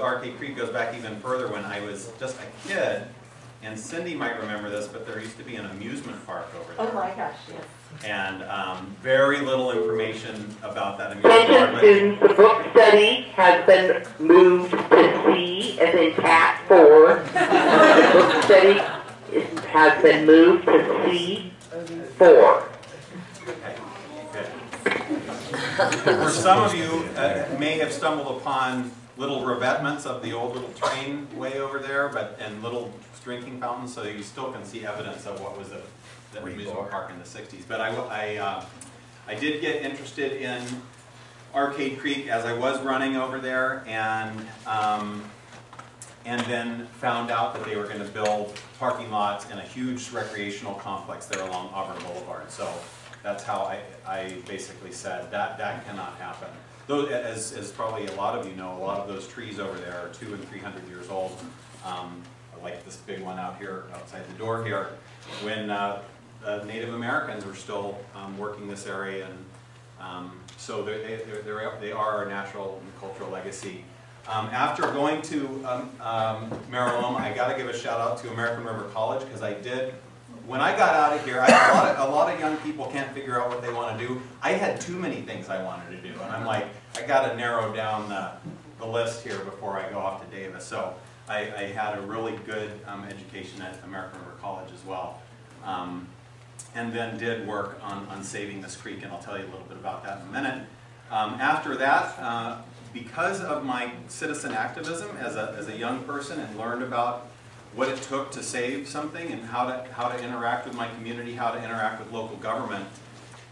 with Arcade Creek goes back even further when I was just a kid. And Cindy might remember this, but there used to be an amusement park over there. Oh my gosh, yes. And um, very little information about that amusement park. Attention students, the book study has been moved to C as in cat four. The book study is- has been moved to C four. Okay. For some of you, uh, may have stumbled upon little revetments of the old little train way over there, but, and little drinking fountains, so you still can see evidence of what was a, the amusement park in the sixties. But I, I, uh, I did get interested in Arcade Creek as I was running over there, and, um, and then found out that they were gonna build parking lots and a huge recreational complex there along Auburn Boulevard. So that's how I, I basically said, that, that cannot happen. Though, as, as probably a lot of you know, a lot of those trees over there are two and three hundred years old. Um, like this big one out here, outside the door here, when, uh, uh, Native Americans were still, um, working this area and, um, so they're, they- they're, they're, they are our natural and cultural legacy. Um, after going to, um, um, I gotta give a shout out to American River College, because I did, when I got out of here, I, a lot of, a lot of young people can't figure out what they wanna do. I had too many things I wanted to do, and I'm like, I gotta narrow down the, the list here before I go off to Davis. So I, I had a really good, um, education at American River College as well. Um, and then did work on, on saving this creek, and I'll tell you a little bit about that in a minute. Um, after that, uh, because of my citizen activism as a, as a young person and learned about what it took to save something and how to, how to interact with my community, how to interact with local government,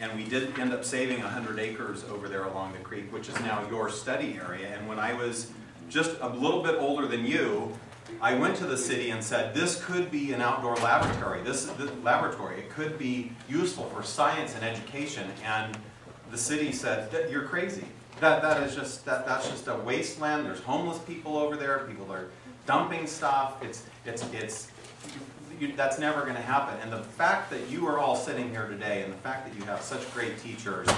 and we did end up saving 100 acres over there along the creek, which is now your study area. And when I was just a little bit older than you, I went to the city and said, this could be an outdoor laboratory. This is the laboratory. It could be useful for science and education. And the city said, you're crazy. That, that is just, that, that's just a wasteland. There's homeless people over there. People are dumping stuff. It's, it's, it's, you, that's never gonna happen. And the fact that you are all sitting here today and the fact that you have such great teachers,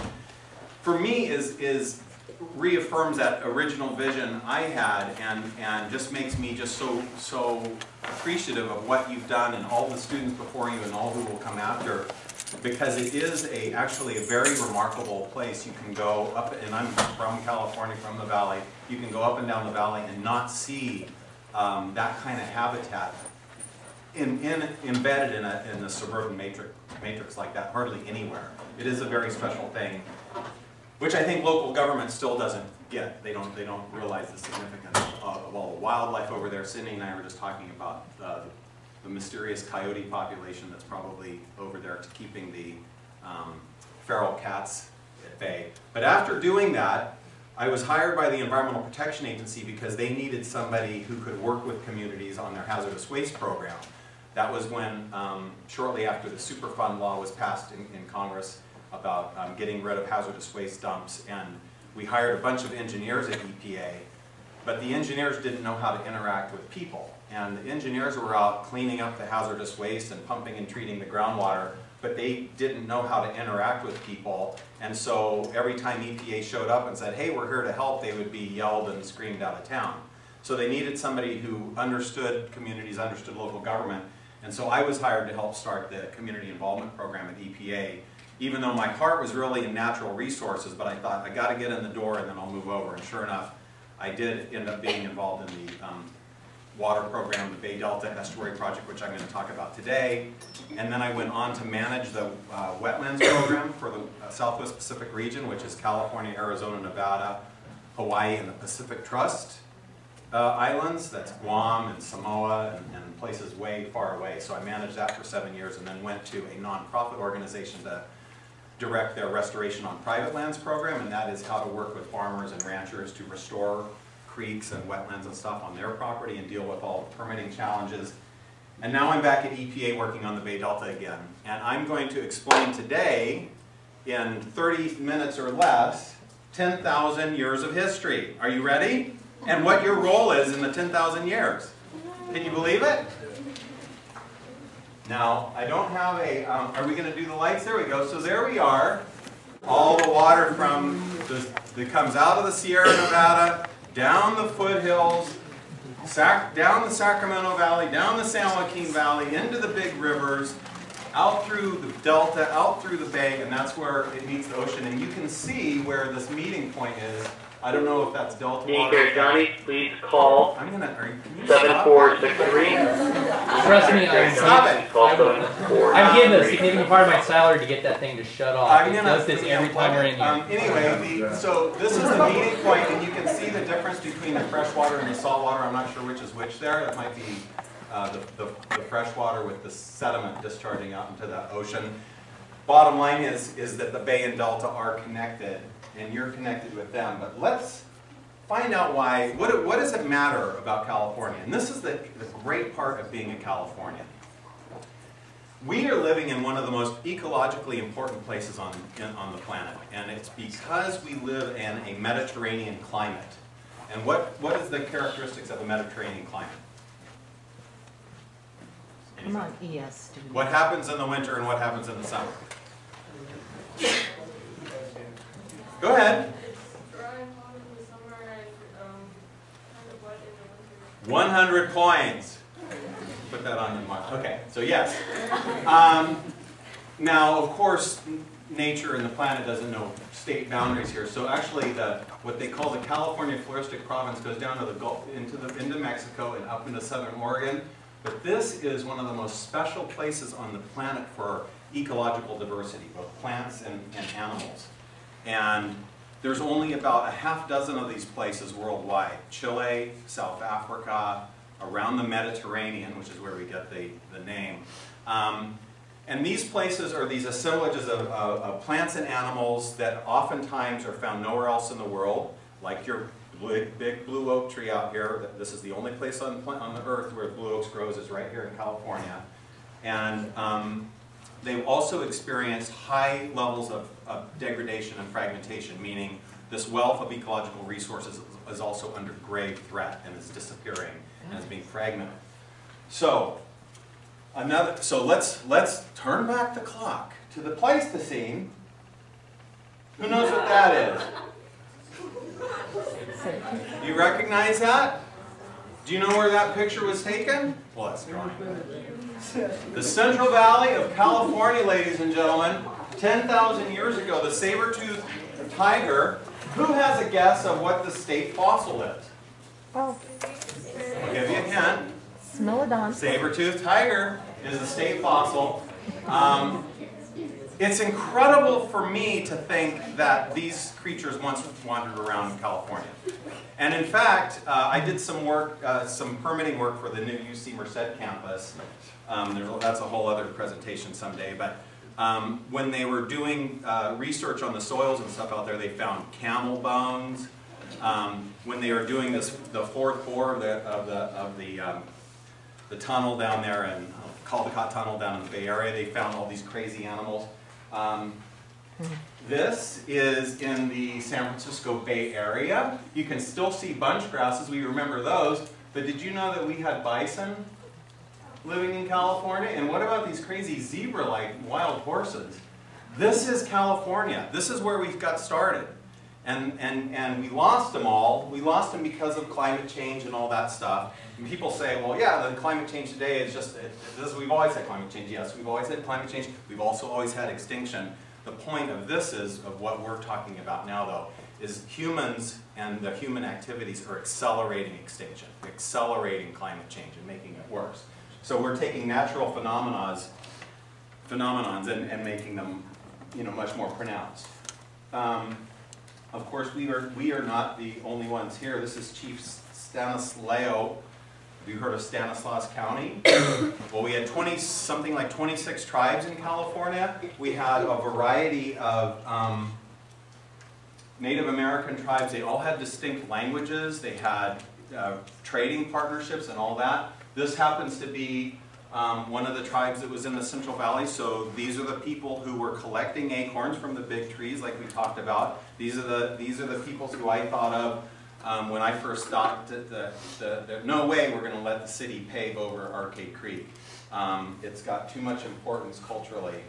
for me is, is reaffirms that original vision I had and, and just makes me just so, so appreciative of what you've done and all the students before you and all who will come after. Because it is a, actually a very remarkable place. You can go up, and I'm from California, from the valley, you can go up and down the valley and not see um, that kind of habitat in, in, embedded in a, in a suburban matrix, matrix like that hardly anywhere. It is a very special thing, which I think local government still doesn't get. They don't, they don't realize the significance of, of all the wildlife over there. Sydney and I were just talking about the mysterious coyote population that's probably over there to keeping the um, feral cats at bay. But after doing that, I was hired by the Environmental Protection Agency because they needed somebody who could work with communities on their hazardous waste program. That was when, um, shortly after the Superfund law was passed in, in Congress about um, getting rid of hazardous waste dumps, and we hired a bunch of engineers at EPA, but the engineers didn't know how to interact with people. And the engineers were out cleaning up the hazardous waste and pumping and treating the groundwater, but they didn't know how to interact with people. And so every time EPA showed up and said, hey, we're here to help, they would be yelled and screamed out of town. So they needed somebody who understood communities, understood local government. And so I was hired to help start the community involvement program at EPA, even though my heart was really in natural resources, but I thought, I gotta get in the door and then I'll move over. And sure enough, I did end up being involved in the um, water program, the Bay Delta Estuary Project, which I'm going to talk about today. And then I went on to manage the uh, wetlands program for the uh, Southwest Pacific region, which is California, Arizona, Nevada, Hawaii, and the Pacific Trust uh, islands. That's Guam and Samoa and, and places way far away. So I managed that for seven years and then went to a nonprofit organization to direct their restoration on private lands program, and that is how to work with farmers and ranchers to restore creeks and wetlands and stuff on their property and deal with all the permitting challenges. And now I'm back at EPA working on the Bay Delta again. And I'm going to explain today, in 30 minutes or less, 10,000 years of history. Are you ready? And what your role is in the 10,000 years. Can you believe it? Now, I don't have a, um, are we going to do the lights? There we go. So there we are. All the water from, the, that comes out of the Sierra Nevada, down the foothills, Sac, down the Sacramento Valley, down the San Joaquin Valley, into the big rivers, out through the delta, out through the bay, and that's where it meets the ocean. And you can see where this meeting point is. I don't know if that's delta water. Meeting Johnny, please call I'm gonna, are you, can you seven stop? four six three. Trust me, I'm, Stop it. Call seven four. I'm giving a significant part of my salary to get that thing to shut off. I'm It gonna. does this every time we're in here. Um, anyway, the, so this is the meeting point, and you can see the difference between the freshwater and the saltwater. I'm not sure which is which there. That might be, uh, the, the, the freshwater with the sediment discharging out into the ocean. Bottom line is, is that the bay and delta are connected, and you're connected with them. But let's find out why, what, what does it matter about California? And this is the, the great part of being a Californian. We are living in one of the most ecologically important places on, in, on the planet, and it's because we live in a Mediterranean climate. And what, what is the characteristics of a Mediterranean climate? Come on, ES student. What happens in the winter and what happens in the summer? in ahead. 100 points. Put that on your mark. Okay, so yes. Um, now, of course, nature and the planet doesn't know state boundaries here. So actually, the what they call the California Floristic Province goes down to the Gulf, into the into Mexico and up into southern Oregon. But this is one of the most special places on the planet for ecological diversity, both plants and, and animals. And there's only about a half dozen of these places worldwide. Chile, South Africa, around the Mediterranean, which is where we get the, the name. Um, and these places are these assemblages of, of, of plants and animals that oftentimes are found nowhere else in the world, like your big, big blue oak tree out here. This is the only place on, on the earth where blue oaks grows is right here in California. And um, they've also experienced high levels of, of degradation and fragmentation, meaning this wealth of ecological resources is also under grave threat and is disappearing and is being fragmented. So, another, so let's, let's turn back the clock to the Pleistocene. Who knows what that is? You recognize that? Do you know where that picture was taken? Well, that's drawing. The Central Valley of California, ladies and gentlemen, 10,000 years ago, the saber-toothed tiger. Who has a guess of what the state fossil is? Oh, I'll give you a hint. Smilodon. Saber-toothed tiger is the state fossil. Um, it's incredible for me to think that these creatures once wandered around California. And in fact, uh, I did some work, uh, some permitting work for the new UC Merced campus. Um, that's a whole other presentation someday. But um, when they were doing uh, research on the soils and stuff out there, they found camel bones. Um, when they were doing this, the fourth bore of the of the of the um, the tunnel down there in uh, Caldecott Tunnel down in the Bay Area, they found all these crazy animals. Um, this is in the San Francisco Bay Area. You can still see bunch grasses. We remember those. But did you know that we had bison living in California? And what about these crazy zebra-like wild horses? This is California. This is where we got started. And, and, and we lost them all. We lost them because of climate change and all that stuff. And people say, well, yeah, the climate change today is just, it, this, we've always had climate change. Yes, we've always had climate change. We've also always had extinction. The point of this is, of what we're talking about now, though, is humans and the human activities are accelerating extinction, accelerating climate change and making it worse. So we're taking natural phenomenons, phenomenons and, and making them, you know, much more pronounced. Um, of course, we are, we are not the only ones here. This is Chief Stanislao. Have you heard of Stanislaus County? well, we had 20, something like 26 tribes in California. We had a variety of um, Native American tribes. They all had distinct languages. They had uh, trading partnerships and all that. This happens to be um, one of the tribes that was in the Central Valley. So these are the people who were collecting acorns from the big trees, like we talked about. These are the these are the peoples who I thought of um, when I first thought that the, the, the no way we're going to let the city pave over Arcade Creek. Um, it's got too much importance culturally.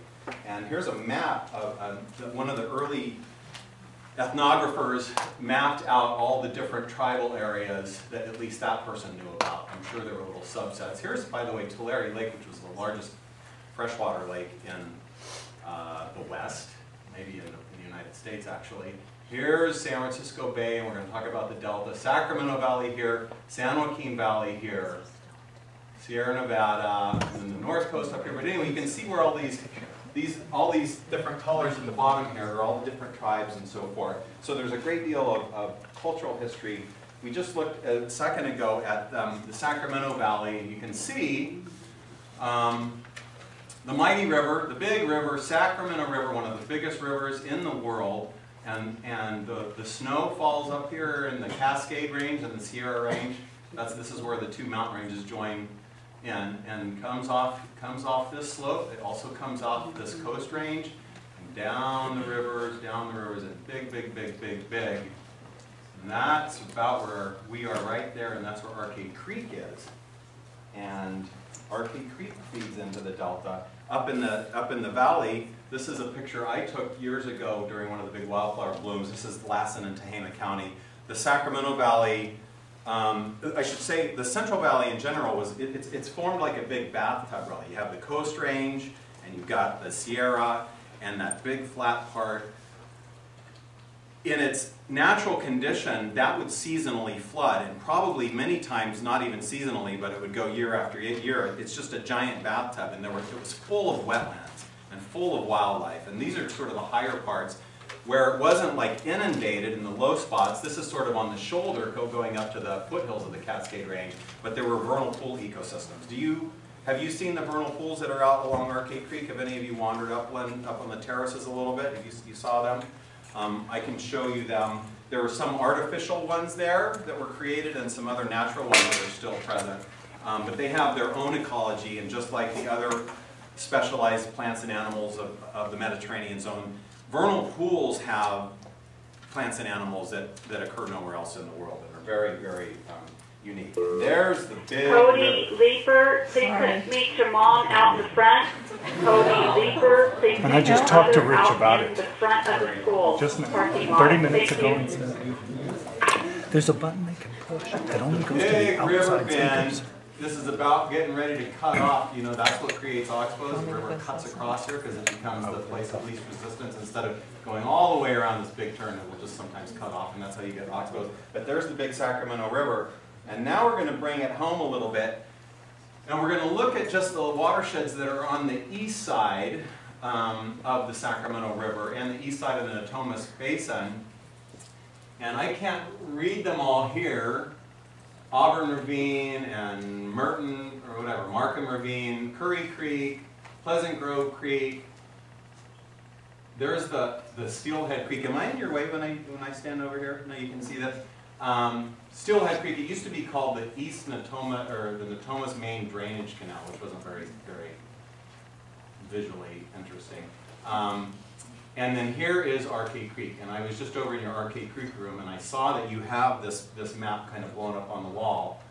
And here's a map of uh, one of the early ethnographers mapped out all the different tribal areas that at least that person knew about. I'm sure there were little subsets. Here's, by the way, Tulare Lake, which was the largest freshwater lake in uh, the West, maybe in the, in the United States actually. Here's San Francisco Bay, and we're going to talk about the Delta. Sacramento Valley here, San Joaquin Valley here, Sierra Nevada, and then the North Coast up here. But anyway, you can see where all these, these, all these different colors in the bottom here are all the different tribes and so forth. So there's a great deal of, of cultural history. We just looked a second ago at um, the Sacramento Valley, and you can see um, the mighty river, the big river, Sacramento River, one of the biggest rivers in the world. And, and the, the snow falls up here in the Cascade Range and the Sierra Range. That's, this is where the two mountain ranges join in and comes off, comes off this slope. It also comes off this coast range and down the rivers, down the rivers, and big, big, big, big, big. And that's about where we are right there, and that's where Arcade Creek is. And Arcade Creek feeds into the delta. Up in the, up in the valley, this is a picture I took years ago during one of the big wildflower blooms. This is Lassen in Tehama County. The Sacramento Valley, um, I should say the Central Valley in general was, it, it's, it's formed like a big bathtub really. You have the Coast Range, and you've got the Sierra, and that big flat part. In its natural condition, that would seasonally flood, and probably many times not even seasonally, but it would go year after year. It's just a giant bathtub, and there were, it was full of wetlands and full of wildlife. And these are sort of the higher parts where it wasn't like inundated in the low spots. This is sort of on the shoulder go- going up to the foothills of the Cascade Range, but there were vernal pool ecosystems. Do you, have you seen the vernal pools that are out along Arcade Creek? Have any of you wandered upland, up on the terraces a little bit? Have you, you saw them? Um, I can show you them. There were some artificial ones there that were created and some other natural ones that are still present. Um, but they have their own ecology and just like the other specialized plants and animals of, of the Mediterranean zone, vernal pools have plants and animals that, that occur nowhere else in the world and are very, very um, unique. And there's the big Cody river. Leeper, please Sorry. meet your mom out in the front. Cody Leeper, please And I meet just your talked to mother Rich out about in it. the front of the school Just parking lot. 30 minutes ago you. and said, there's a button they can push that only goes to the Big river outside bend. This is about getting ready to cut off, you know, that's what creates oxbows, the river cuts across here because it becomes the place of least resistance. Instead of going all the way around this big turn, it will just sometimes cut off and that's how you get oxbows. But there's the big Sacramento River. And now we're gonna bring it home a little bit. And we're gonna look at just the watersheds that are on the east side um, of the Sacramento River and the east side of the Natomas Basin. And I can't read them all here. Auburn Ravine and Merton, or whatever, Markham Ravine, Curry Creek, Pleasant Grove Creek. There's the, the Steelhead Creek. Am I in your way when I, when I stand over here? No, you can see that. Um, Steelhead Creek, it used to be called the East Natoma, or the Natomas Main Drainage Canal, which wasn't very, very visually interesting. Um, and then here is Arcade Creek, and I was just over in your Arcade Creek room, and I saw that you have this, this map kind of blown up on the wall.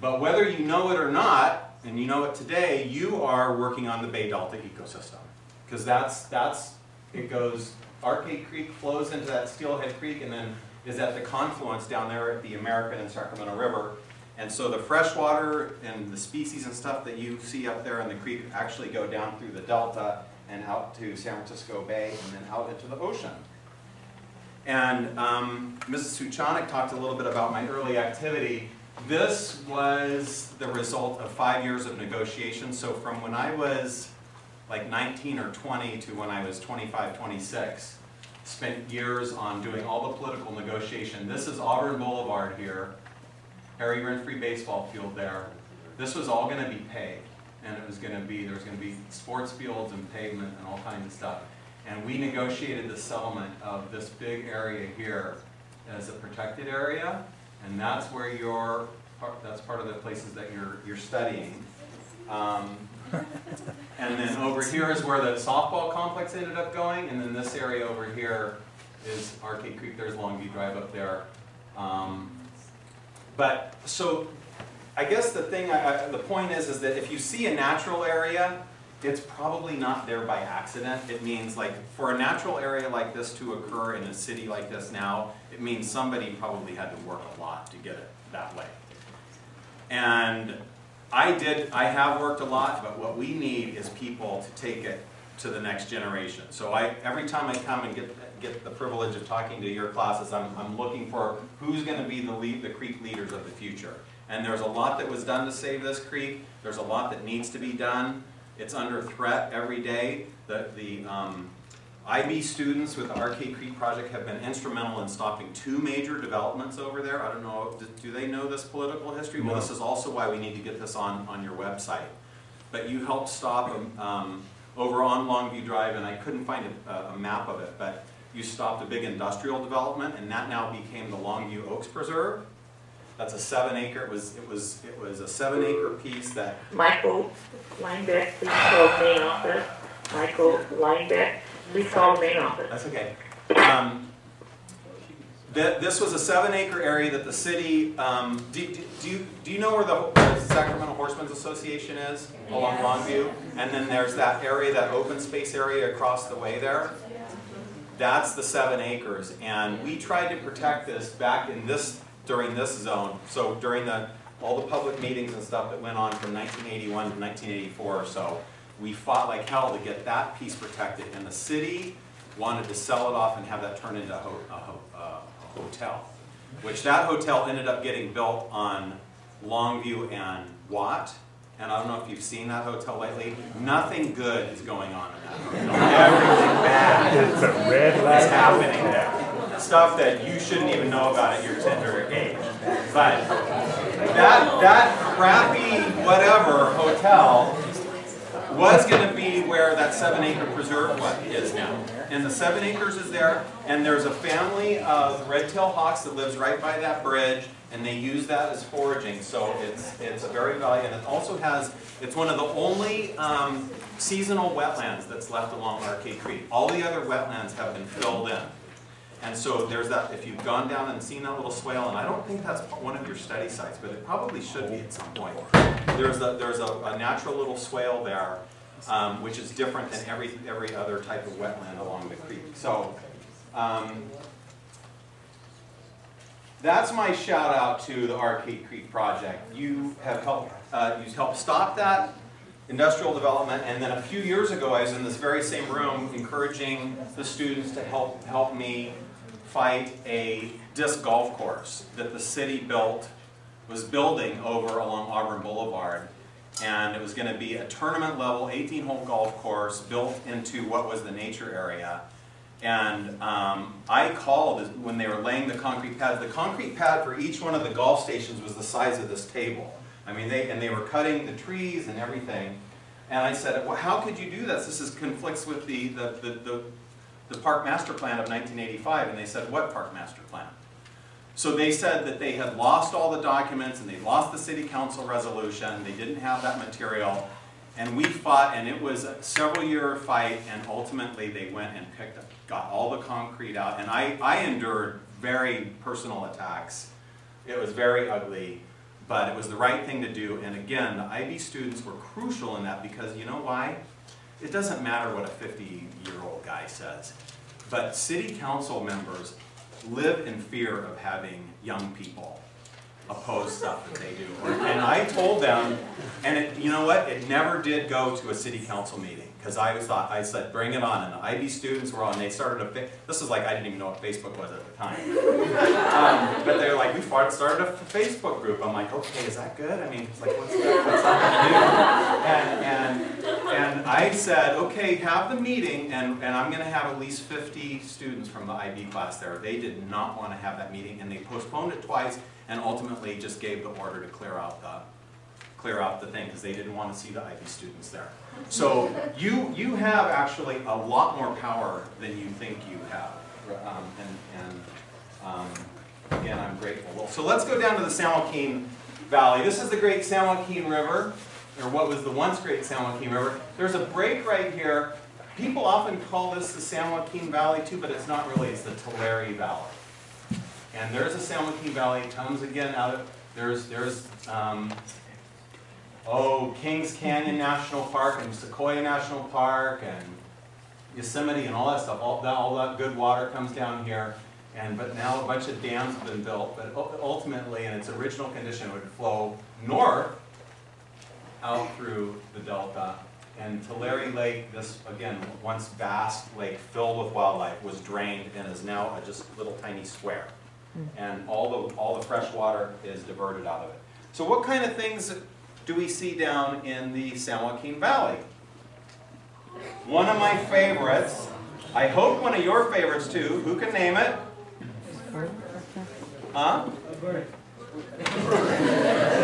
But whether you know it or not, and you know it today, you are working on the Bay Delta ecosystem. Because that's, that's, it goes, Arcade Creek flows into that Steelhead Creek and then is at the confluence down there at the American and Sacramento River. And so the freshwater and the species and stuff that you see up there in the creek actually go down through the delta and out to San Francisco Bay and then out into the ocean. And um, Mrs. Suchanik talked a little bit about my early activity. This was the result of five years of negotiation. So from when I was like 19 or 20 to when I was 25, 26, spent years on doing all the political negotiation. This is Auburn Boulevard here, Harry Renfree baseball field there. This was all gonna be paved. And it was gonna be, there was gonna be sports fields and pavement and all kinds of stuff. And we negotiated the settlement of this big area here as a protected area. And that's where part- that's part of the places that you're, you're studying. Um, and then over here is where the softball complex ended up going, and then this area over here is Arcade Creek, there's Longview Drive up there. Um, But, so, I guess the thing, I- I- the point is, is that if you see a natural area, it's probably not there by accident. It means like, for a natural area like this to occur in a city like this now, it means somebody probably had to work a lot to get it that way. And I did, I have worked a lot, but what we need is people to take it to the next generation. So I, every time I come and get, get the privilege of talking to your classes, I'm, I'm looking for who's gonna be the lead, the creek leaders of the future. And there's a lot that was done to save this creek, there's a lot that needs to be done. It's under threat every day. The, the, um, IB students with the Arcade Creek project have been instrumental in stopping two major developments over there. I don't know, do, do they know this political history? Well, this is also why we need to get this on, on your website. But you helped stop them, um, over on Longview Drive, and I couldn't find a, a map of it, but you stopped a big industrial development, and that now became the Longview Oaks Preserve. That's a seven acre, it was, it was, it was a seven acre piece that Michael Linebeck, please call the main office. Michael Linebeck, please call the main office. That's okay. Um, th- This was a seven acre area that the city, um, do do- do you, do you know where the the Sacramento Horsemen's Association is along Longview? And then there's that area, that open space area across the way there? That's the seven acres. And we tried to protect this back in this, during this zone. So during the, all the public meetings and stuff that went on from 1981 to 1984 or so, we fought like hell to get that piece protected. And the city wanted to sell it off and have that turn into a, ho- a, ho- uh, a hotel. Which that hotel ended up getting built on Longview and Watt. And I don't know if you've seen that hotel lately. Nothing good is going on in that hotel. Everything bad It's a red is happening there. Stuff that you shouldn't even know about at your tender age. But that, that crappy whatever hotel was gonna be where that seven acre preserve is now. And the seven acres is there, and there's a family of red-tailed hawks that lives right by that bridge, and they use that as foraging, so it's, it's very valuable, and it also has, it's one of the only, um, seasonal wetlands that's left along Arcade Creek. All the other wetlands have been filled in. And so there's that, if you've gone down and seen that little swale, and I don't think that's one of your study sites, but it probably should be at some point. There's a, there's a, a natural little swale there, um, which is different than every, every other type of wetland along the creek. So, um, that's my shout out to the Arcade Creek project. You have helped, uh, you helped stop that industrial development, and then a few years ago, I was in this very same room encouraging the students to help, help me fight a disc golf course that the city built, was building over along Auburn Boulevard. And it was gonna be a tournament level, eighteen hole golf course built into what was the nature area. And um, I called when they were laying the concrete pads. The concrete pad for each one of the golf stations was the size of this table. I mean, they, and they were cutting the trees and everything. And I said, well, how could you do this? This is conflicts with the, the, the, the, the park master plan of 1985. And they said, what park master plan? So they said that they had lost all the documents and they lost the city council resolution, they didn't have that material. And we fought, and it was a several year fight, and ultimately they went and picked up, got all the concrete out. And I, I endured very personal attacks. It was very ugly, but it was the right thing to do. And again, the IB students were crucial in that because you know why? It doesn't matter what a 50-year-old guy says, but city council members live in fear of having young people oppose stuff that they do. And I told them, and it, you know what, it never did go to a city council meeting, because I was thought, I said, bring it on, and the IB students were on, they started a, this is like, I didn't even know what Facebook was at the time. Um, But they're like, we started a Facebook group, I'm like, okay, is that good? I mean, it's like, what's that, what's that gonna do? And, and, and I said, okay, have the meeting, and, and I'm gonna have at least fifty students from the IB class there. They did not wanna have that meeting, and they postponed it twice, and ultimately just gave the order to clear out the, clear out the thing, because they didn't want to see the IB students there. So you, you have actually a lot more power than you think you have. Um, and, and, um, again, I'm grateful. Well, So let's go down to the San Joaquin Valley. This is the Great San Joaquin River, or what was the once Great San Joaquin River. There's a break right here. People often call this the San Joaquin Valley too, but it's not really, it's the Tulare Valley. And there's a San Joaquin Valley, it comes again out of, there's, there's, um, oh, Kings Canyon National Park and Sequoia National Park and Yosemite and all that stuff, all that, all that good water comes down here. And, but now a bunch of dams have been built, but ultimately, in its original condition, it would flow north out through the delta. And Tulare Lake, this, again, once vast lake filled with wildlife, was drained and is now a just little tiny square. Hmm. And all the, all the fresh water is diverted out of it. So what kind of things do we see down in the San Joaquin Valley? One of my favorites, I hope one of your favorites too, who can name it? Huh?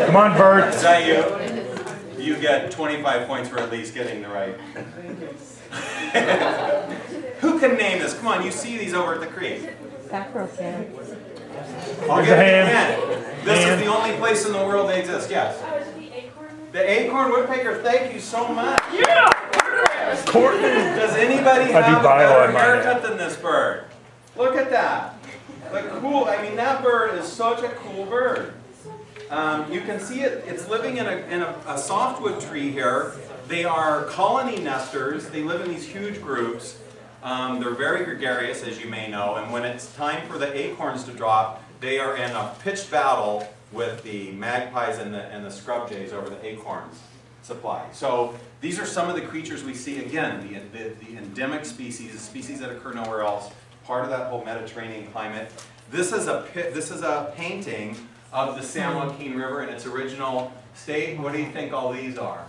Come on, Bert. Is that you? You get 25 points for at least getting the right. Who can name this? Come on, you see these over at the creek. Sacro can. I'll There's give a it hand. again. This is the only place in the world they exist, yes. Is it the acorn? The woodpecker, thank you so much. Yeah! Courtney. Does anybody I do have a better on mine. haircut than this bird? Look at that. The cool, I mean, that bird is such a cool bird. Um, you can see it, it's living in a, in a, a softwood tree here. They are colony nesters. They live in these huge groups. Um, they're very gregarious, as you may know, and when it's time for the acorns to drop, they are in a pitched battle with the magpies and the, and the scrub jays over the acorns supply. So these are some of the creatures we see, again, the, the, the endemic species, species that occur nowhere else, part of that whole Mediterranean climate. This is a, this is a painting of the San Joaquin River in its original state. What do you think all these are?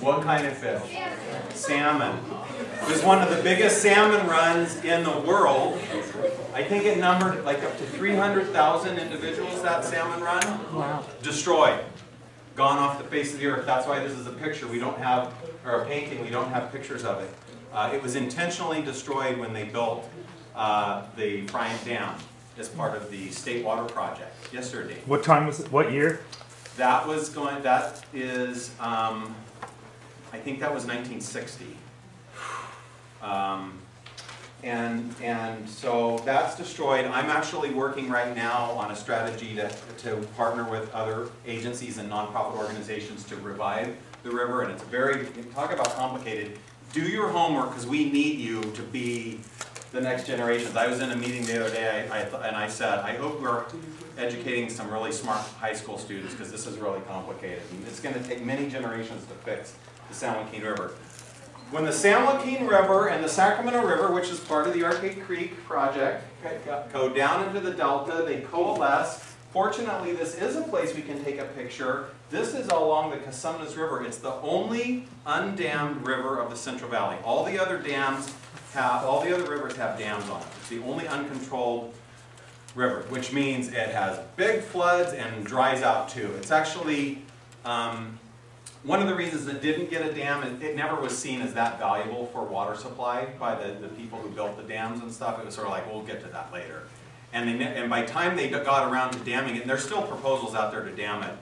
What kind of fish? Salmon. Was one of the biggest salmon runs in the world. I think it numbered like up to 300,000 individuals, that salmon run. Wow. Destroyed. Gone off the face of the earth. That's why this is a picture. We don't have, or a painting, we don't have pictures of it. Uh, it was intentionally destroyed when they built uh, the Friant Dam as part of the State Water Project yesterday. What time was it? What year? That was going, that is, um, I think that was 1960. Um, and, and so that's destroyed. I'm actually working right now on a strategy to, to partner with other agencies and nonprofit organizations to revive the river. And it's very, talk about complicated. Do your homework because we need you to be the next generations. I was in a meeting the other day I, I, and I said, I hope we're educating some really smart high school students because this is really complicated. And it's going to take many generations to fix the San Joaquin River. When the San Joaquin River and the Sacramento River, which is part of the Arcade Creek project, go down into the delta, they coalesce. Fortunately, this is a place we can take a picture. This is along the Cosumnes River. It's the only undammed river of the Central Valley. All the other dams have, all the other rivers have dams on it. It's the only uncontrolled river, which means it has big floods and dries out too. It's actually, um, one of the reasons it didn't get a dam, it, it never was seen as that valuable for water supply by the, the people who built the dams and stuff. It was sort of like, we'll get to that later. And, they, and by the time they got around to damming it, and there's still proposals out there to dam it,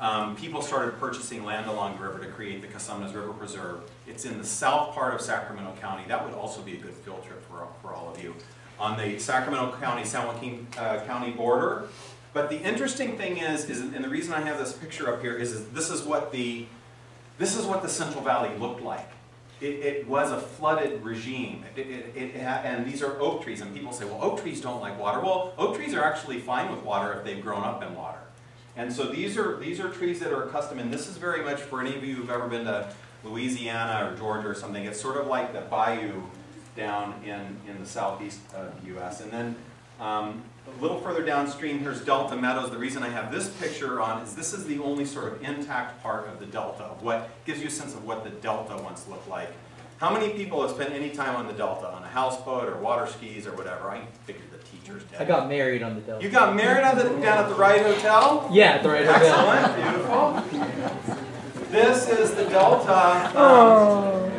um, people started purchasing land along the river to create the Cosumnes River Preserve. It's in the south part of Sacramento County. That would also be a good field trip for, for all of you. On the Sacramento County, San Joaquin uh, County border. But the interesting thing is, is, and the reason I have this picture up here is, is this is what the, this is what the Central Valley looked like. It, it was a flooded regime, it, it, and these are oak trees, and people say, well, oak trees don't like water. Well, oak trees are actually fine with water if they've grown up in water. And so these are, these are trees that are accustomed, and this is very much for any of you who've ever been to Louisiana or Georgia or something, it's sort of like the bayou down in, in the southeast of the US. And then um, a little further downstream, here's Delta Meadows. The reason I have this picture on is this is the only sort of intact part of the Delta, of what gives you a sense of what the Delta once looked like. How many people have spent any time on the Delta, on a houseboat or water skis or whatever? I figured the teachers did. I got married on the Delta. You got married on the, down at the Ryde Hotel? Yeah, at the Ryde hotel. Excellent, beautiful. This is the Delta. Um,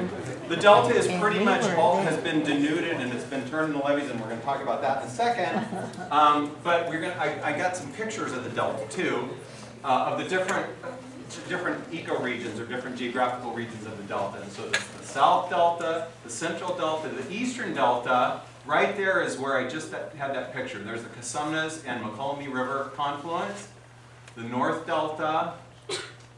the Delta is pretty much all, has been denuded and it's been turned into levees, and we're gonna talk about that in a second. Um, but we're gonna, I, I got some pictures of the Delta too, uh, of the different, different ecoregions or different geographical regions of the Delta. And so the, the South Delta, the Central Delta, the Eastern Delta, right there is where I just had that picture. There's the Cosumnes and Mokelumne River confluence. The North Delta,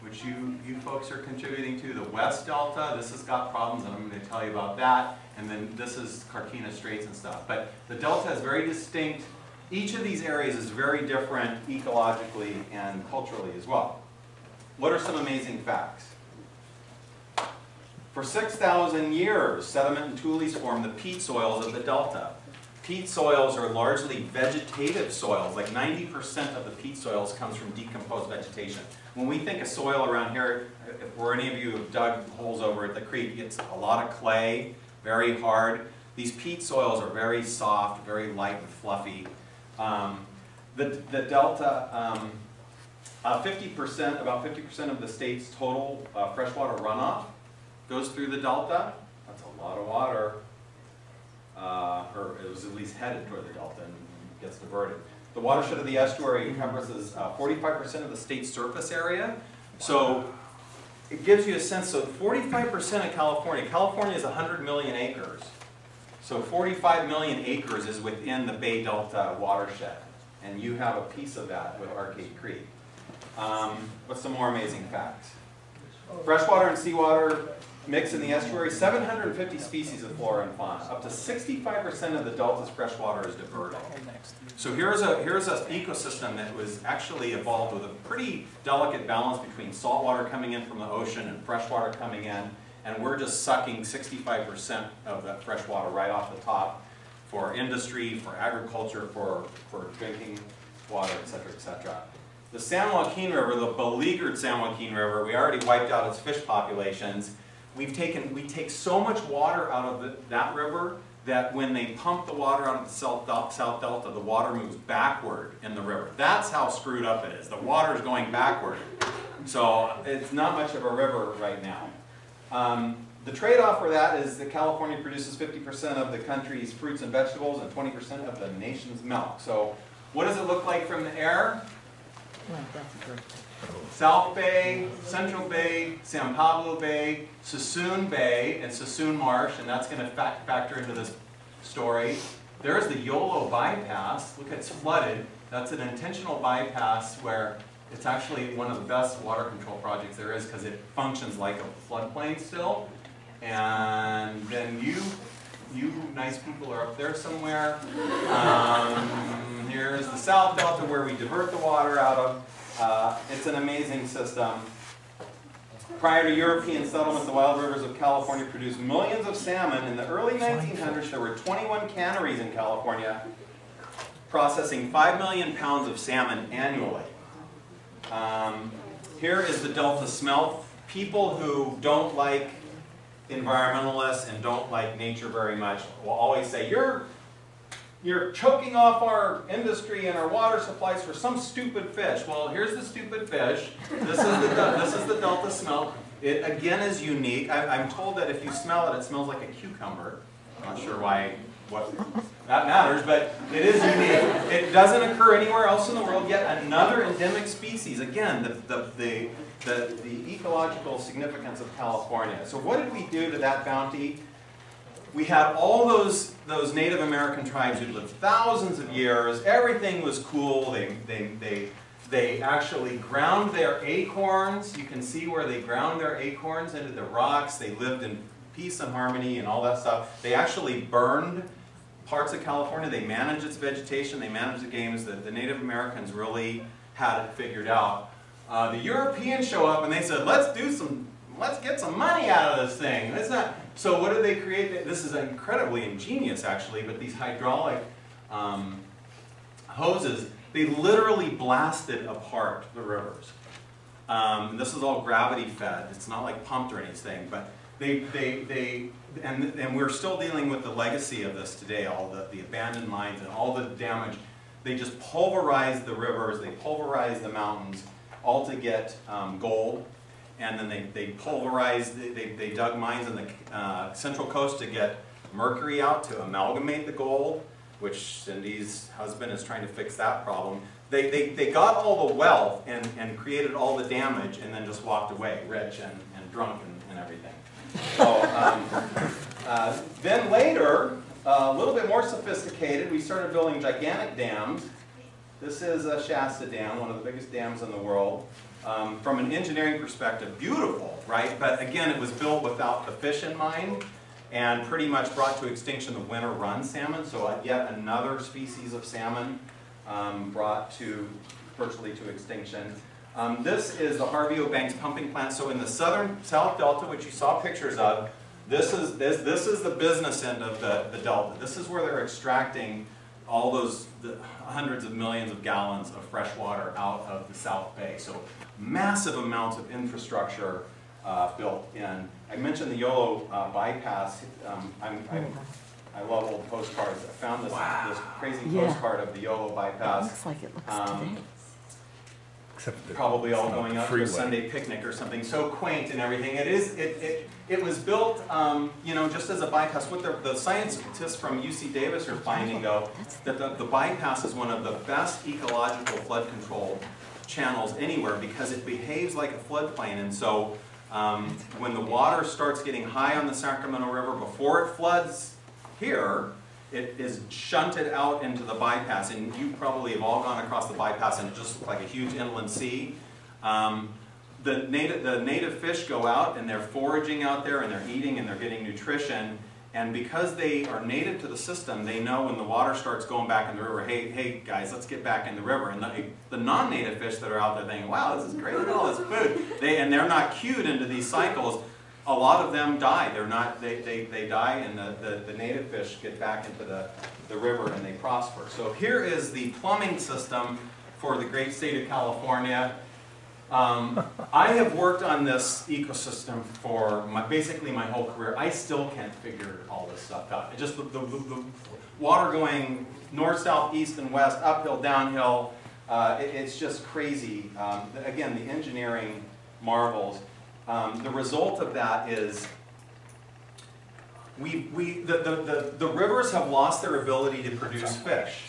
which you, you folks are contributing to. The West Delta, this has got problems, and I'm gonna tell you about that. And then this is Carquinez Straits and stuff. But the Delta is very distinct. Each of these areas is very different ecologically and culturally as well. What are some amazing facts? For 6,000 years, sediment and tules formed the peat soils of the delta. Peat soils are largely vegetative soils, like 90% of the peat soils comes from decomposed vegetation. When we think of soil around here, if were any of you have dug holes over at the creek, it's a lot of clay, very hard. These peat soils are very soft, very light and fluffy. Um, the, the delta, um, uh, 50%, about 50% of the state's total uh, freshwater runoff goes through the delta. That's a lot of water. Uh, or it was at least headed toward the delta and gets diverted. The watershed of the estuary encompasses 45% of the state's surface area. So it gives you a sense, of 45% of California, California is 100 million acres. So 45 million acres is within the Bay Delta watershed. And you have a piece of that with Arcade Creek. Um, what's some more amazing facts? Freshwater and seawater mix in the estuary, 750 species of flora and fauna. Up to 65% of the delta's freshwater is diverted. So here's a here's an ecosystem that was actually evolved with a pretty delicate balance between saltwater coming in from the ocean and freshwater coming in, and we're just sucking 65% of that freshwater right off the top for industry, for agriculture, for, for drinking water, et cetera, et cetera. The San Joaquin River, the beleaguered San Joaquin River, we already wiped out its fish populations. We've taken, we take so much water out of the, that river that when they pump the water out of the South, South Delta, the water moves backward in the river. That's how screwed up it is. The water is going backward. So it's not much of a river right now. Um, the trade-off for that is that California produces 50% of the country's fruits and vegetables and 20% of the nation's milk. So what does it look like from the air? Well, South Bay, Central Bay, San Pablo Bay, Suisun Bay, and Suisun Marsh, and that's going to fac factor into this story. There's the YOLO bypass. Look, it's flooded. That's an intentional bypass where it's actually one of the best water control projects there is because it functions like a floodplain still. And then you, you nice people are up there somewhere. Um, here's the South Delta where we divert the water out of. Uh, it's an amazing system. Prior to European settlement, the wild rivers of California produced millions of salmon. In the early 1900s, there were 21 canneries in California processing 5 million pounds of salmon annually. Um, here is the Delta smelt. People who don't like environmentalists and don't like nature very much will always say, you're you're choking off our industry and our water supplies for some stupid fish. Well, here's the stupid fish. This is the, this is the Delta smelt. It again is unique. I, I'm told that if you smell it, it smells like a cucumber. I'm not sure why what that matters, but it is unique. It doesn't occur anywhere else in the world. Yet another endemic species. Again, the, the, the, the, the ecological significance of California. So what did we do to that bounty? We had all those, those Native American tribes who'd lived thousands of years. Everything was cool. They, they, they, they actually ground their acorns. You can see where they ground their acorns into the rocks. They lived in peace and harmony and all that stuff. They actually burned parts of California. They managed its vegetation. They managed the games. The, the Native Americans really had it figured out. Uh, the Europeans show up and they said, let's do some, let's get some money out of this thing. It's not, so what did they create? This is incredibly ingenious, actually, but these hydraulic um, hoses, they literally blasted apart the rivers. Um, this is all gravity fed. It's not like pumped or anything, but they, they, they, and, and we're still dealing with the legacy of this today, all the, the abandoned mines and all the damage. They just pulverized the rivers, they pulverized the mountains, all to get um, gold and then they, they pulverized, they, they dug mines in the uh, central coast to get mercury out to amalgamate the gold, which Cindy's husband is trying to fix that problem. They, they, they got all the wealth and, and created all the damage and then just walked away, rich and, and drunk and, and everything. So, um, uh, then later, uh, a little bit more sophisticated, we started building gigantic dams This is a Shasta Dam, one of the biggest dams in the world. Um, from an engineering perspective, beautiful, right? But again, it was built without the fish in mind and pretty much brought to extinction the winter run salmon. So uh, yet another species of salmon um, brought to virtually to extinction. Um, this is the Harvey O. Banks pumping plant. So in the southern South Delta, which you saw pictures of, this is this this is the business end of the, the delta. This is where they're extracting all those hundreds of millions of gallons of fresh water out of the South Bay. So massive amounts of infrastructure uh, built in. I mentioned the Yolo uh, bypass. Um, I'm, I'm, I love old postcards. I found this, this crazy Yeah. postcard of the Yolo bypass. Looks like it looks Um, today. Except that probably all going up to freeway. a Sunday picnic or something, so quaint and everything. It is, it, it, it was built, um, you know, just as a bypass. What the, the scientists from UC Davis are finding though, that the, the bypass is one of the best ecological flood control channels anywhere because it behaves like a floodplain. And so, um, when the water starts getting high on the Sacramento River, before it floods here, it is shunted out into the bypass, and you probably have all gone across the bypass and it just looks like a huge inland sea. Um, the native, the native fish go out and they're foraging out there and they're eating and they're getting nutrition. And because they are native to the system, they know when the water starts going back in the river, hey, hey guys, let's get back in the river. And the, the non-native fish that are out there thinking, wow, this is great, look at all this food. They, and they're not cued into these cycles. A lot of them die. They're not, they, they, they die and the, the, the native fish get back into the, the river and they prosper. So here is the plumbing system for the great state of California. Um, I have worked on this ecosystem for my, basically my whole career. I still can't figure all this stuff out. It just the, the, the, water going north, south, east, and west, uphill, downhill. Uh, it, it's just crazy. Um, again, the engineering marvels. Um, the result of that is we, we, the, the, the, the rivers have lost their ability to produce fish.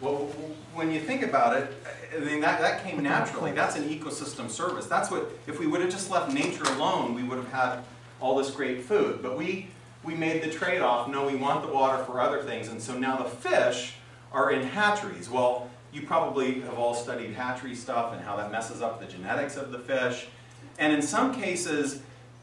Well, when you think about it, I mean, that, that came naturally. That's an ecosystem service. That's what, if we would have just left nature alone, we would have had all this great food. But we, we made the trade-off, no, we want the water for other things. And so now the fish are in hatcheries. Well, you probably have all studied hatchery stuff and how that messes up the genetics of the fish. And in some cases,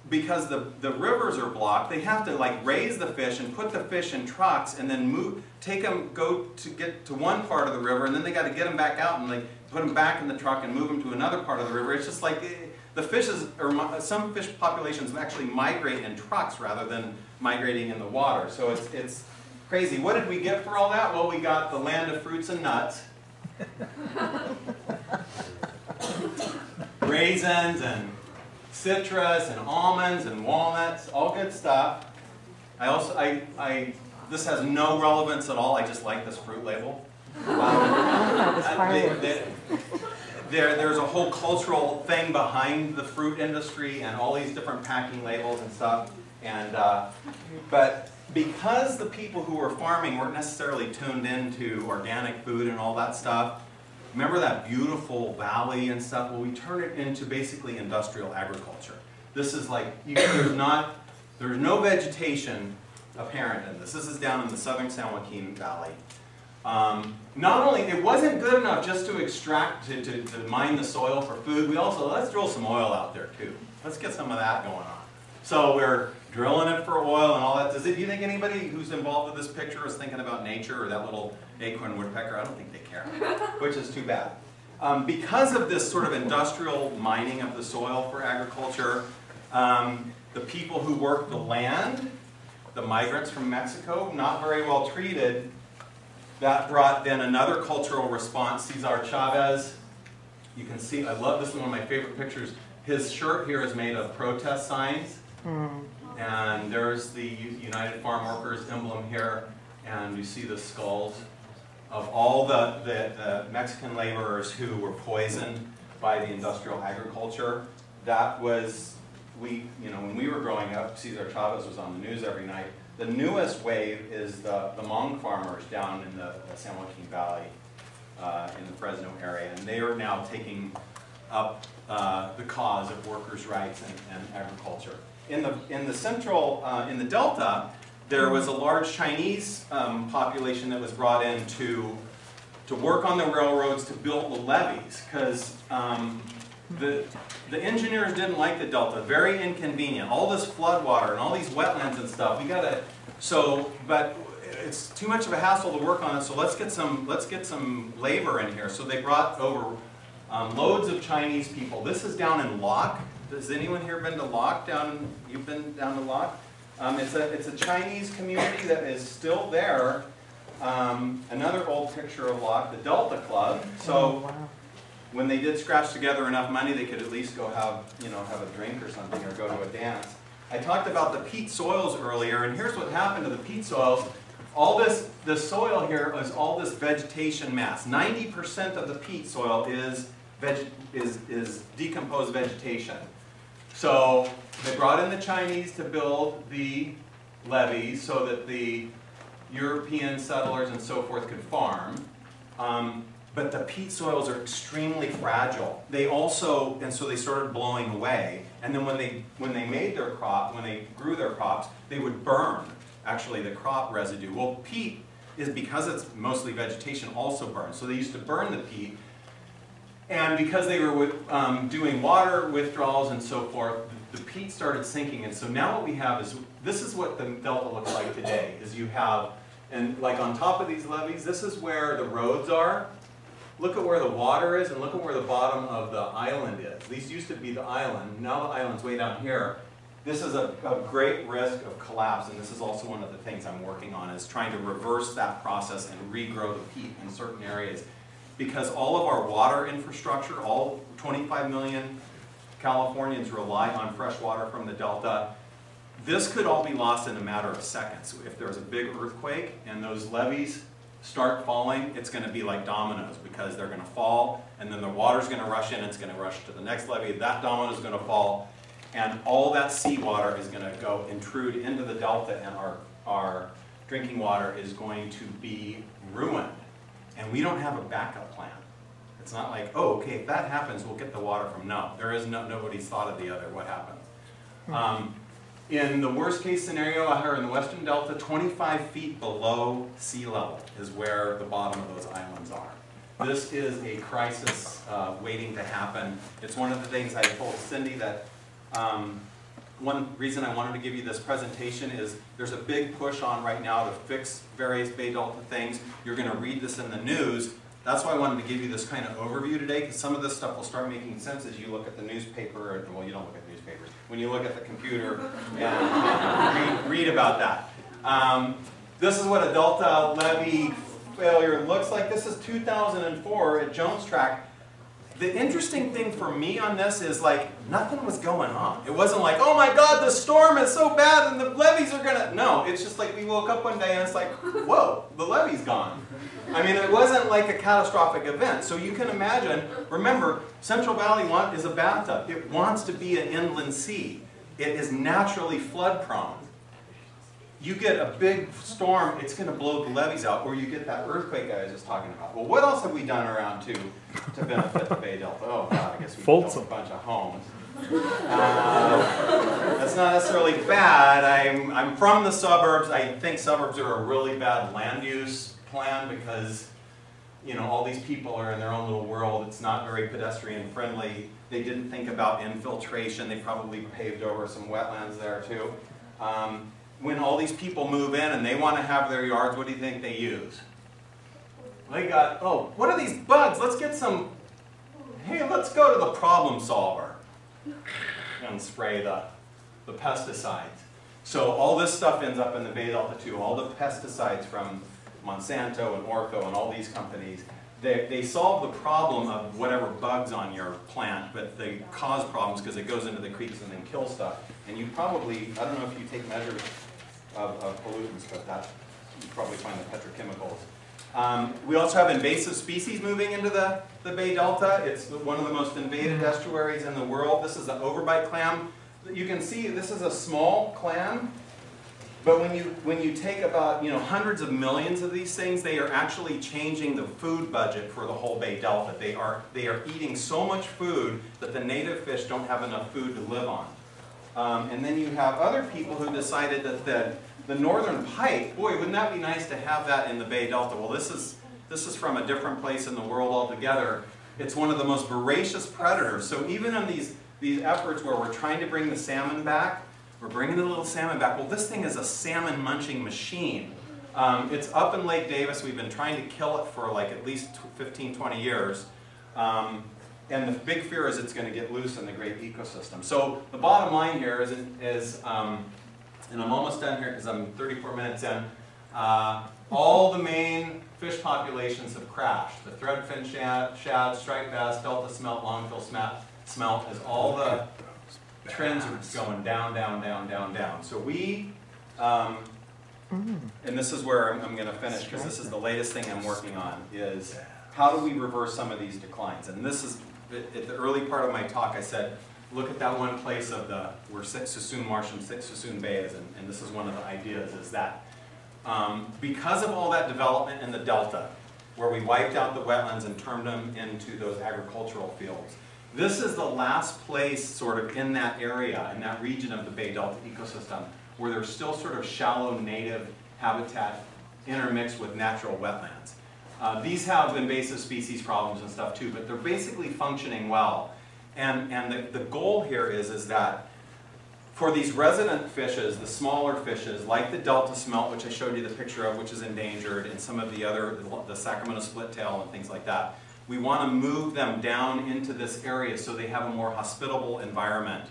because the, the rivers are blocked, they have to like raise the fish and put the fish in trucks and then move, take them, go to get to one part of the river and then they got to get them back out and like put them back in the truck and move them to another part of the river. It's just like eh, the fishes, or some fish populations actually migrate in trucks rather than migrating in the water. So it's, it's crazy. What did we get for all that? Well, we got the land of fruits and nuts. Raisins and citrus and almonds and walnuts, all good stuff. I also, I, I, this has no relevance at all. I just like this fruit label. Um, uh, they- they- There, there's a whole cultural thing behind the fruit industry and all these different packing labels and stuff. And, uh, but because the people who were farming weren't necessarily tuned into organic food and all that stuff, remember that beautiful valley and stuff? Well, we turned it into basically industrial agriculture. This is like, you, there's not, there's no vegetation apparent in this. This is down in the southern San Joaquin Valley. Um, not only, it wasn't good enough just to extract, to, to, to mine the soil for food, we also, let's drill some oil out there too. Let's get some of that going on. So we're drilling it for oil and all that. Does it, do you think anybody who's involved with this picture is thinking about nature or that little acorn woodpecker? I don't think they care, which is too bad. Um, because of this sort of industrial mining of the soil for agriculture, um, the people who work the land, the migrants from Mexico, not very well treated, that brought then another cultural response. Cesar Chavez, you can see, I love this, one of my favorite pictures. His shirt here is made of protest signs. Hmm. And there's the United Farm Workers emblem here, and you see the skulls of all the, the, the Mexican laborers who were poisoned by the industrial agriculture. That was, we, you know, when we were growing up, Cesar Chavez was on the news every night. The newest wave is the, the Hmong farmers down in the, the San Joaquin Valley, uh, in the Fresno area, and they are now taking up uh, the cause of workers' rights and, and agriculture. In the, in the central, uh, in the Delta, there was a large Chinese um, population that was brought in to to work on the railroads to build the levees, because um, the, the engineers didn't like the delta, very inconvenient, all this flood water and all these wetlands and stuff, we gotta, so, but it's too much of a hassle to work on it, so let's get some, let's get some labor in here. So they brought over um, loads of Chinese people. This is down in Locke. Has anyone here been to Locke down, you've been down to Locke? Um, it's a, it's a Chinese community that is still there. Um, another old picture of Locke, the Delta Club. So when they did scratch together enough money, they could at least go have, you know, have a drink or something or go to a dance. I talked about the peat soils earlier, and here's what happened to the peat soils. All this, the soil here is all this vegetation mass. 90% of the peat soil is, veg, is, is decomposed vegetation. So they brought in the Chinese to build the levees so that the European settlers and so forth could farm. Um, but the peat soils are extremely fragile. They also, and so they started blowing away. And then when they, when they made their crop, when they grew their crops, they would burn, actually, the crop residue. Well, peat is, because it's mostly vegetation, also burns. So they used to burn the peat. And because they were um, doing water withdrawals and so forth, the, the peat started sinking. And so now what we have is, this is what the delta looks like today, is you have, and like on top of these levees, this is where the roads are. Look at where the water is and look at where the bottom of the island is. These used to be the island, now the island's way down here. This is a, a great risk of collapse, and this is also one of the things I'm working on, is trying to reverse that process and regrow the peat in certain areas. Because all of our water infrastructure, all 25 million Californians rely on fresh water from the Delta. This could all be lost in a matter of seconds. If there's a big earthquake and those levees start falling, it's going to be like dominoes because they're going to fall and then the water's going to rush in, it's going to rush to the next levee, that domino is going to fall, and all that seawater is going to go intrude into the delta and our, our drinking water is going to be ruined. And we don't have a backup plan. It's not like, oh, okay, if that happens, we'll get the water from, no, there is no, nobody's thought of the other, what happens? Um, in the worst case scenario, out here in the western delta, 25 feet below sea level is where the bottom of those islands are. This is a crisis uh, waiting to happen. It's one of the things I told Cindy that um, one reason I wanted to give you this presentation is there's a big push on right now to fix various Bay Delta things. You're going to read this in the news. That's why I wanted to give you this kind of overview today, because some of this stuff will start making sense as you look at the newspaper, or, well, you don't look at when you look at the computer and read, read about that. Um, this is what a Delta levee failure looks like. This is 2004 at Jones Tract. The interesting thing for me on this is like nothing was going on. It wasn't like, oh my God, the storm is so bad and the levees are gonna. No, it's just like we woke up one day and it's like, whoa, the levee's gone. I mean, it wasn't like a catastrophic event. So you can imagine, remember, Central Valley is a bathtub. It wants to be an inland sea. It is naturally flood prone. You get a big storm, it's going to blow the levees out, or you get that earthquake I was just talking about. Well, what else have we done around to, to benefit the Bay Delta? Oh, God, I guess we built a bunch of homes. Uh, that's not necessarily bad. I'm, I'm from the suburbs. I think suburbs are a really bad land use plan because, you know, all these people are in their own little world. It's not very pedestrian friendly. They didn't think about infiltration. They probably paved over some wetlands there too. Um, when all these people move in and they want to have their yards, what do you think they use? They got, oh, what are these bugs? Let's get some, hey, let's go to the problem solver and spray the, the pesticides. So all this stuff ends up in the Bay Delta too. All the pesticides from Monsanto and Ortho and all these companies, they, they solve the problem of whatever bugs on your plant, but they cause problems because it goes into the creeks and then kills stuff. And you probably, I don't know if you take measures of, of pollutants, but that, you probably find the petrochemicals. Um, we also have invasive species moving into the, the Bay Delta. It's one of the most invaded estuaries in the world. This is the overbite clam. You can see this is a small clam, but when you, when you take about you know, hundreds of millions of these things, they are actually changing the food budget for the whole Bay Delta. They are, they are eating so much food that the native fish don't have enough food to live on. Um, and then you have other people who decided that the, the northern pike, boy, wouldn't that be nice to have that in the Bay Delta? Well, this is, this is from a different place in the world altogether. It's one of the most voracious predators. So even in these, these efforts where we're trying to bring the salmon back, we're bringing the little salmon back. Well, this thing is a salmon munching machine. Um, it's up in Lake Davis. We've been trying to kill it for like at least 15, 20 years. Um, and the big fear is it's going to get loose in the great ecosystem. So the bottom line here is, is um, and I'm almost done here because I'm 34 minutes in, uh, all the main fish populations have crashed. The threadfin shad, shad striped bass, delta smelt, longbill smelt, smelt is all the trends are going down, down, down, down, down. So we, um, and this is where I'm, I'm going to finish because this is the latest thing I'm working on is how do we reverse some of these declines? And this is at the early part of my talk. I said, look at that one place of the where Suisun Marsh and Suisun Bay is, and, and this is one of the ideas is that um, because of all that development in the delta, where we wiped out the wetlands and turned them into those agricultural fields. This is the last place sort of in that area, in that region of the Bay Delta ecosystem, where there's still sort of shallow native habitat intermixed with natural wetlands. Uh, these have invasive species problems and stuff too, but they're basically functioning well. And, and the, the goal here is, is that for these resident fishes, the smaller fishes, like the delta smelt, which I showed you the picture of, which is endangered, and some of the other, the Sacramento split tail and things like that, we want to move them down into this area so they have a more hospitable environment.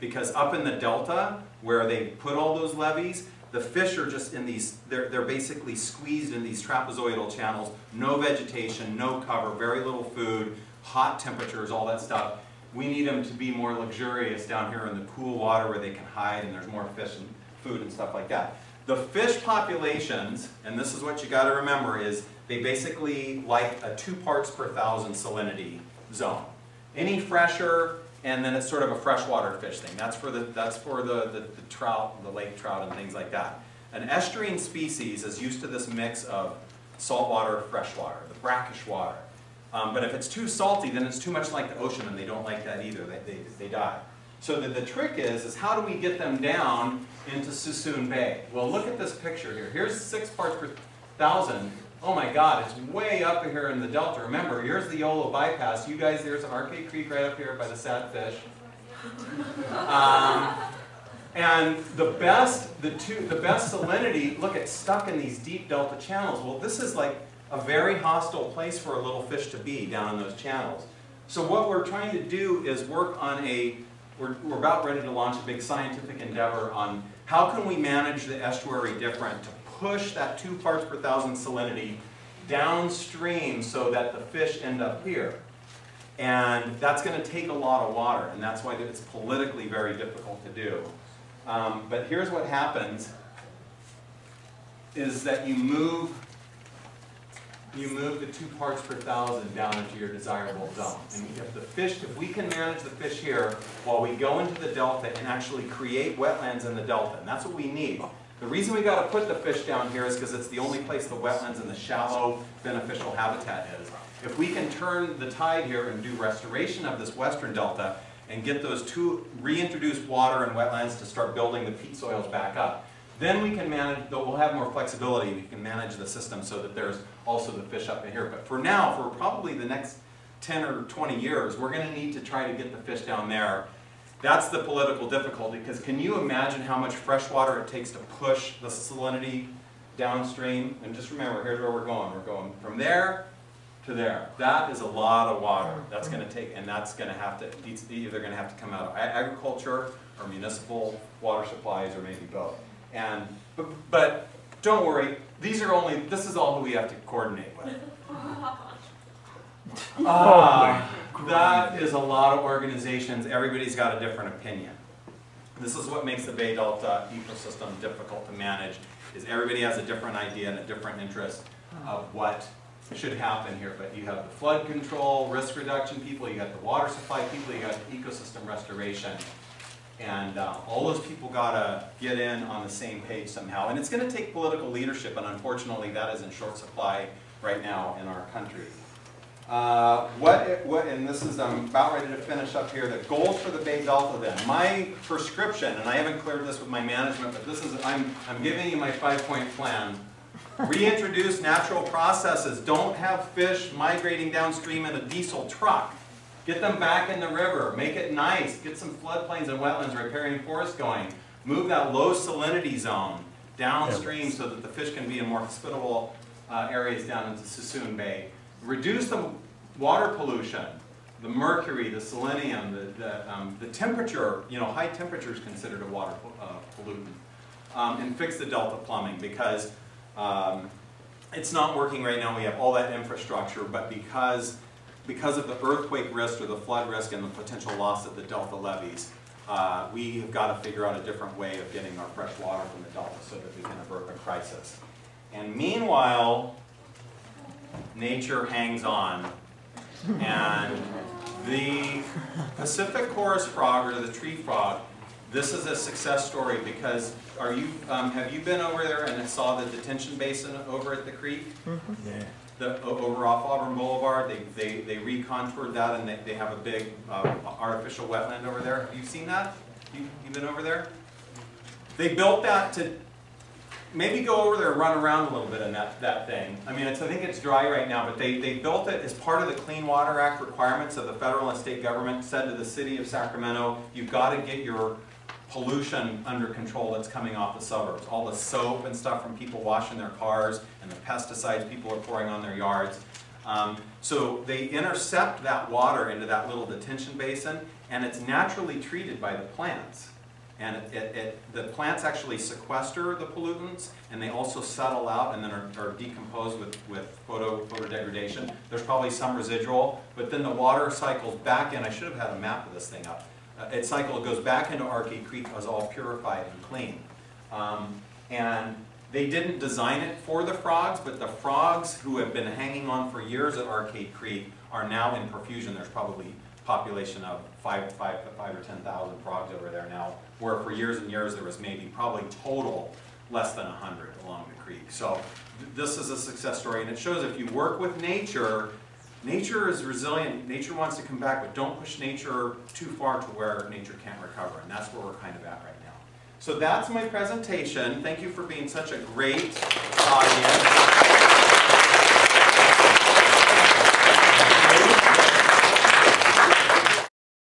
Because up in the delta, where they put all those levees, the fish are just in these, they're, they're basically squeezed in these trapezoidal channels, no vegetation, no cover, very little food, hot temperatures, all that stuff. We need them to be more luxurious down here in the cool water where they can hide and there's more fish and food and stuff like that. The fish populations, and this is what you got to remember, is they basically like a two parts per thousand salinity zone. Any fresher, and then it's sort of a freshwater fish thing. That's for the that's for the, the, the trout, the lake trout, and things like that. An estuarine species is used to this mix of saltwater, freshwater, the brackish water. Um, but if it's too salty, then it's too much like the ocean, and they don't like that either. They, they, they die. So the, the trick is, is how do we get them down into Suisun Bay? Well, look at this picture here. Here's six parts per thousand. Oh my God, it's way up here in the delta. Remember, here's the Yolo bypass. You guys, there's Arcade Creek right up here by the sad fish. Um, and the best, the two, the best salinity, look, it's stuck in these deep delta channels. Well, this is like a very hostile place for a little fish to be down in those channels. So what we're trying to do is work on a, we're, we're about ready to launch a big scientific endeavor on how can we manage the estuary different to push that two parts per thousand salinity downstream so that the fish end up here. And that's going to take a lot of water, and that's why it's politically very difficult to do. Um, but here's what happens, is that you move you move the two parts per thousand down into your desirable zone. And if the fish, if we can manage the fish here while we go into the delta and actually create wetlands in the delta, and that's what we need. The reason we got to put the fish down here is because it's the only place the wetlands and the shallow beneficial habitat is. If we can turn the tide here and do restoration of this western delta and get those two reintroduced water and wetlands to start building the peat soils back up, then we can manage, we'll have more flexibility, we can manage the system so that there's also the fish up in here. But for now, for probably the next 10 or 20 years, we're going to need to try to get the fish down there. That's the political difficulty, because can you imagine how much fresh water it takes to push the salinity downstream? And just remember, here's where we're going. We're going from there to there. That is a lot of water. That's going to take, and that's going to have to, either going to have to come out of agriculture or municipal water supplies or maybe both. And, but, but don't worry, these are only, this is all who we have to coordinate with. Ah, that is a lot of organizations. Everybody's got a different opinion. This is what makes the Bay Delta ecosystem difficult to manage, is everybody has a different idea and a different interest of what should happen here. But you have the flood control, risk reduction people, you got the water supply people, you got the ecosystem restoration. And uh, all those people got to get in on the same page somehow. And it's going to take political leadership, and unfortunately that is in short supply right now in our country. Uh, what, what, and this is, I'm about ready to finish up here, the goals for the Bay Delta then. My prescription, and I haven't cleared this with my management, but this is, I'm, I'm giving you my five-point plan Reintroduce natural processes. Don't have fish migrating downstream in a diesel truck. Get them back in the river. Make it nice. Get some floodplains and wetlands riparian forest going. Move that low salinity zone downstream so that the fish can be in more hospitable uh, areas down into Suisun Bay. Reduce the water pollution, the mercury, the selenium, the, the, um, the temperature, you know, high temperature is considered a water uh, pollutant. Um, and fix the delta plumbing because um, it's not working right now. We have all that infrastructure, but because because of the earthquake risk or the flood risk and the potential loss of the delta levees, uh, we have got to figure out a different way of getting our fresh water from the delta so that we can avert a crisis. And meanwhile, nature hangs on. And the Pacific chorus frog or the tree frog, this is a success story because are you, um, have you been over there and saw the detention basin over at the creek? Yeah. The, over off Auburn Boulevard, they, they, they recontoured that and they, they have a big, uh, artificial wetland over there. Have you seen that? You, you been over there? They built that to, maybe go over there run around a little bit in that, that thing. I mean, it's, I think it's dry right now, but they, they built it as part of the Clean Water Act requirements of the federal and state government, said to the city of Sacramento, you've gotta get your pollution under control that's coming off the suburbs. All the soap and stuff from people washing their cars and the pesticides people are pouring on their yards. Um, so they intercept that water into that little detention basin and it's naturally treated by the plants. And it, it, it, the plants actually sequester the pollutants and they also settle out and then are, are decomposed with, with photo, photodegradation. There's probably some residual, but then the water cycles back in. I should have had a map of this thing up. Uh, it cycle, goes back into Arcade Creek as all purified and clean. Um, and they didn't design it for the frogs, but the frogs who have been hanging on for years at Arcade Creek are now in profusion. There's probably population of five, five, five or ten thousand frogs over there now, where for years and years there was maybe probably total less than a hundred along the creek. So th- this is a success story, and it shows if you work with nature, nature is resilient. Nature wants to come back, but don't push nature too far to where nature can't recover, and that's where we're kind of at right now. So that's my presentation. Thank you for being such a great audience.